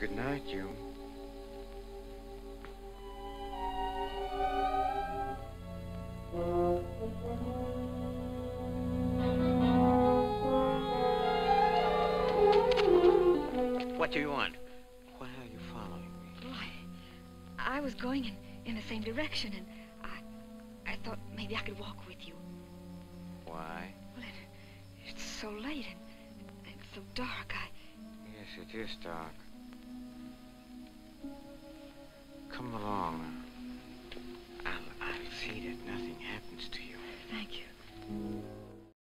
Good night, you. What do you want? Why are you following me? Well, I, I was going in, in the same direction, and I, I thought maybe I could walk with you. Why? Well, it, it's so late and, and so dark. I, Yes, it is dark. Come along.